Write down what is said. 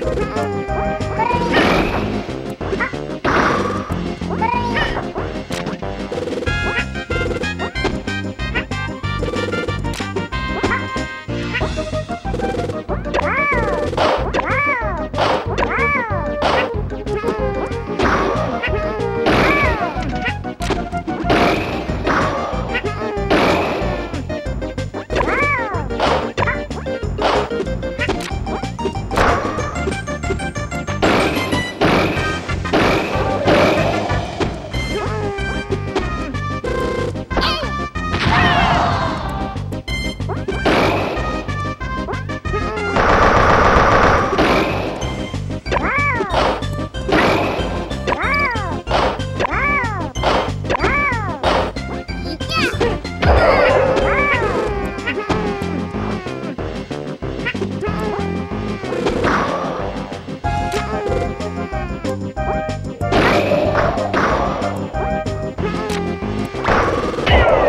Bye. Thank you.